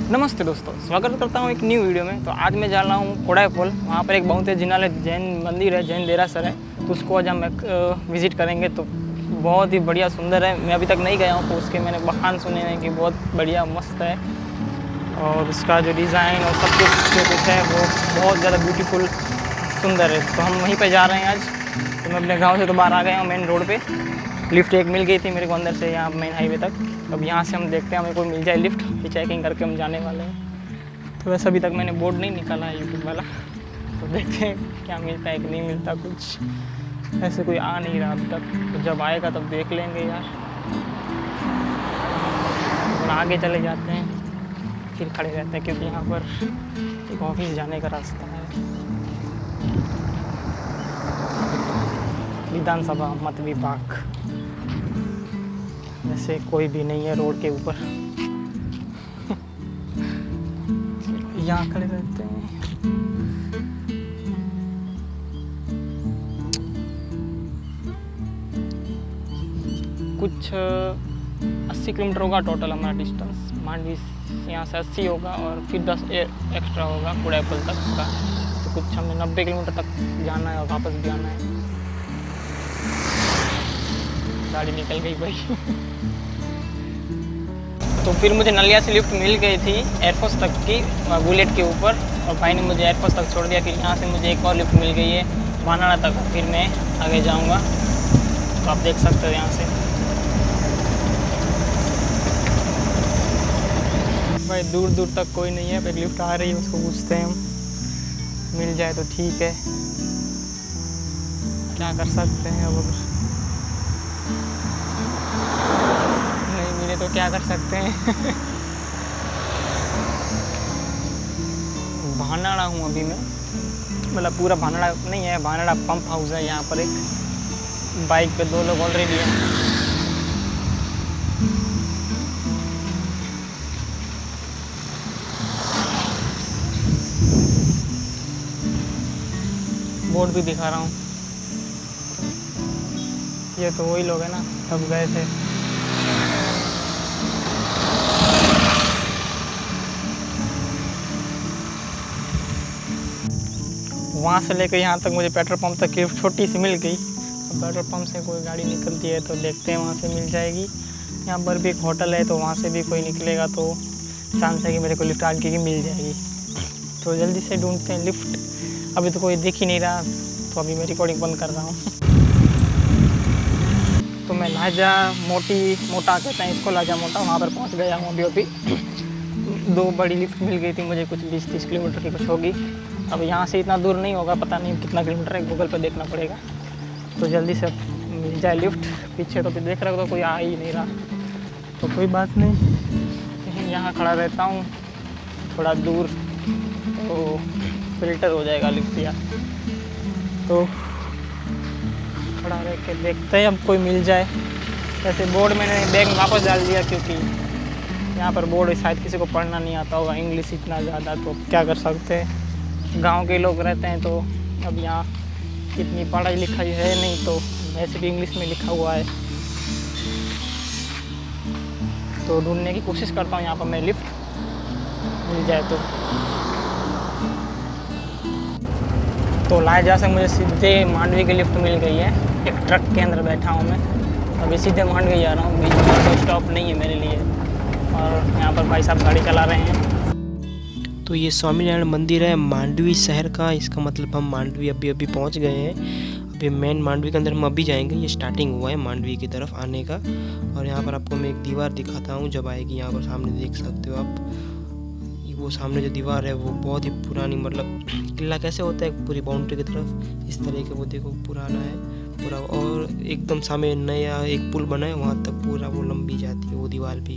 नमस्ते दोस्तों, स्वागत करता हूँ एक न्यू वीडियो में। तो आज मैं जा रहा हूँ कोडाई फॉल वहाँ पर एक बहुत ही जिनाले जैन मंदिर है, जैन देरासर है। तो उसको आज हम विज़िट करेंगे। तो बहुत ही बढ़िया सुंदर है। मैं अभी तक नहीं गया हूँ तो उसके मैंने बखान सुने हैं कि बहुत बढ़िया मस्त है। और उसका जो डिज़ाइन और सब कुछ जो कुछ है, वो बहुत ज़्यादा ब्यूटीफुल सुंदर है। तो हम वहीं पर जा रहे हैं आज। तो मैं अपने गाँव से बाहर आ गया हूँ मेन रोड पर लिफ्ट एक मिल गई थी मेरे को अंदर से यहाँ मेन हाईवे तक। अब यहाँ से हम देखते हैं, हमें कोई मिल जाए लिफ्ट। फिर चेकिंग करके हम जाने वाले हैं। तो वैसे अभी तक मैंने बोर्ड नहीं निकाला है यूट्यूब वाला। तो देखते हैं क्या मिलता है कि नहीं मिलता कुछ। ऐसे कोई आ नहीं रहा अभी तक। तो जब आएगा तब देख लेंगे यार। और आगे चले जाते हैं। फिर खड़े रहते हैं क्योंकि यहाँ पर एक ऑफ़िस जाने का रास्ता है। विधानसभा मत विभाग। जैसे कोई भी नहीं है रोड के ऊपर। यहाँ खड़े रहते हैं। कुछ अस्सी किलोमीटर होगा टोटल हमारा डिस्टेंस। मांडवी यहाँ से अस्सी होगा और फिर दस एक्स्ट्रा होगा कुड़ैपल तक का। तो कुछ हमें नब्बे किलोमीटर तक जाना है और वापस भी आना है। गाड़ी निकल गई भाई। तो फिर मुझे नलिया से लिफ्ट मिल गई थी एयरफोर्स तक की बुलेट के ऊपर। और भाई ने मुझे एयरफोर्स तक छोड़ दिया, फिर यहाँ से मुझे एक और लिफ्ट मिल गई है मानाड़ा तक। फिर मैं आगे जाऊँगा। तो आप देख सकते हो यहाँ से। भाई दूर दूर तक कोई नहीं है, फिर लिफ्ट आ रही है, उसको पूछते हैं हम। मिल जाए तो ठीक है। क्या कर सकते हैं अब? अगर नहीं, मिले तो क्या कर सकते हैं? भानाड़ा हूँ अभी मैं। मतलब पूरा भानाड़ा नहीं है, भानाड़ा पंप हाउस है, यहाँ पर एक बाइक पे दो लोग ऑलरेडी हैं। बोर्ड भी दिखा रहा हूँ। ये तो वही लोग हैं ना सब गए थे। वहाँ से लेकर यहाँ तक मुझे पेट्रोल पंप तक की छोटी सी मिल गई। पेट्रोल पंप से कोई गाड़ी निकलती है तो देखते हैं वहाँ से मिल जाएगी। यहाँ पर भी एक होटल है तो वहाँ से भी कोई निकलेगा तो चांस है कि मेरे को लिफ्ट आगे की मिल जाएगी। तो जल्दी से ढूंढते हैं लिफ्ट अभी तो कोई दिख ही नहीं रहा तो अभी मैं रिकॉर्डिंग बंद कर रहा हूँ। तो मैं लाजा, मोटी, मोटा कहते हैं, इसको लाजा मोटा, वहाँ पर पहुँच गया हूँ अभी अभी। दो बड़ी लिफ्ट मिल गई थी, मुझे कुछ बीस तीस किलोमीटर की कुछ होगी। अब यहाँ से इतना दूर नहीं होगा, पता नहीं कितना किलोमीटर है गूगल पर देखना पड़ेगा। तो जल्दी से मिल जाए लिफ्ट पीछे तो देख रहे तो कोई आ ही नहीं रहा। तो कोई बात नहीं यहाँ खड़ा रहता हूँ, थोड़ा दूर तो फ़िल्टर हो जाएगा लिफ्ट या। तो खड़ा रह के देखते हैं, अब कोई मिल जाए। वैसे बोर्ड मैंने बैग वापस डाल दिया क्योंकि यहाँ पर बोर्ड शायद किसी को पढ़ना नहीं आता होगा इंग्लिश इतना ज़्यादा तो क्या कर सकते हैं? गाँव के लोग रहते हैं तो अब यहाँ इतनी पढ़ाई लिखाई है नहीं तो वैसे भी इंग्लिश में लिखा हुआ है। तो ढूँढने की कोशिश करता हूँ यहाँ पर मैं लिफ्ट मिल जाए तो। तो लाए जा से मुझे सीधे मांडवी की लिफ्ट मिल गई है। एक ट्रक के अंदर बैठा हूँ मैं। अभी सीधे मांडवी जा रहा हूँ। बीच में कोई स्टॉप नहीं है मेरे लिए। और यहाँ पर भाई साहब गाड़ी चला रहे हैं। तो ये स्वामीनारायण मंदिर है, मांडवी शहर का। इसका मतलब हम मांडवी अभी अभी पहुँच गए हैं। अभी मेन मांडवी के अंदर हम अभी जाएँगे। ये स्टार्टिंग हुआ है मांडवी की तरफ़ आने का। और यहाँ पर आपको मैं एक दीवार दिखाता हूँ, जब आएगी यहाँ पर सामने देख सकते हो आप। वो सामने जो दीवार है, वो बहुत ही पुरानी मतलब किला कैसे होता है, पूरी बाउंड्री की तरफ़। इस तरह के वो देखो, पुराना है। पूरा और एकदम सामने नया एक पुल बना है, वहाँ तक पूरा वो लंबी जाती है वो दीवार भी।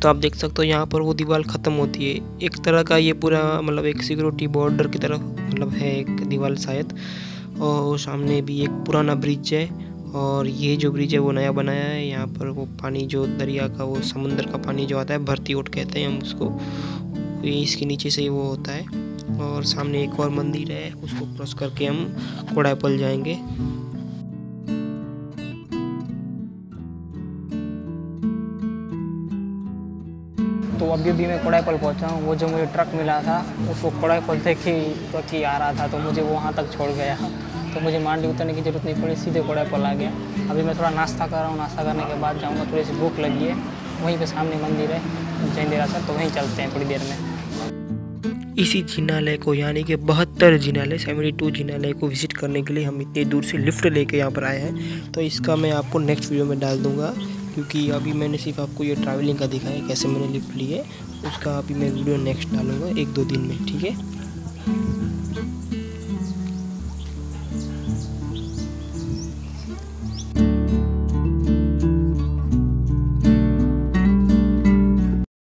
तो आप देख सकते हो यहाँ पर वो दीवार ख़त्म होती है। एक तरह का ये पूरा मतलब एक सिक्योरिटी बॉर्डर की तरफ़ मतलब है एक दीवार शायद। और सामने भी एक पुराना ब्रिज है और ये जो ब्रिज है वो नया बनाया है। यहाँ पर वो पानी जो दरिया का वो समुंदर का पानी जो आता है, भर्ती उठ कहते हैं हम उसको इसके नीचे से ही वो होता है। और सामने एक और मंदिर है, उसको क्रॉस करके हम कोडाईपल जाएँगे। तो अभी भी मैं कोड़ाईपल पहुँचा हूँ, वो जो मुझे ट्रक मिला था, उसको कोड़ाईपल से ही ट्रक ही आ रहा था तो मुझे वो वहाँ तक छोड़ गया। तो मुझे मांडी उतरने की ज़रूरत नहीं पड़ी, सीधे कोड़ाईपल आ गया। अभी मैं थोड़ा नाश्ता कर रहा हूँ, नाश्ता करने के बाद जाऊँगा, थोड़ी सी भूख लगी है, वहीं पे सामने मंदिर है, जैन देरासर तो वहीं चलते हैं थोड़ी देर में। इसी जिनालय को, यानी कि बहत्तर जिनालय, सेवेंटी टू जिनालय को विज़िट करने के लिए हम इतनी दूर से लिफ्ट लेके यहाँ पर आए हैं। तो इसका मैं आपको नेक्स्ट वीडियो में डाल दूँगा, क्योंकि अभी मैंने सिर्फ़ आपको ये ट्रैवलिंग का दिखाया कैसे मैंने लिफ्ट ली है। उसका अभी मैं वीडियो नेक्स्ट डालूँगा, एक दो दिन में, ठीक है?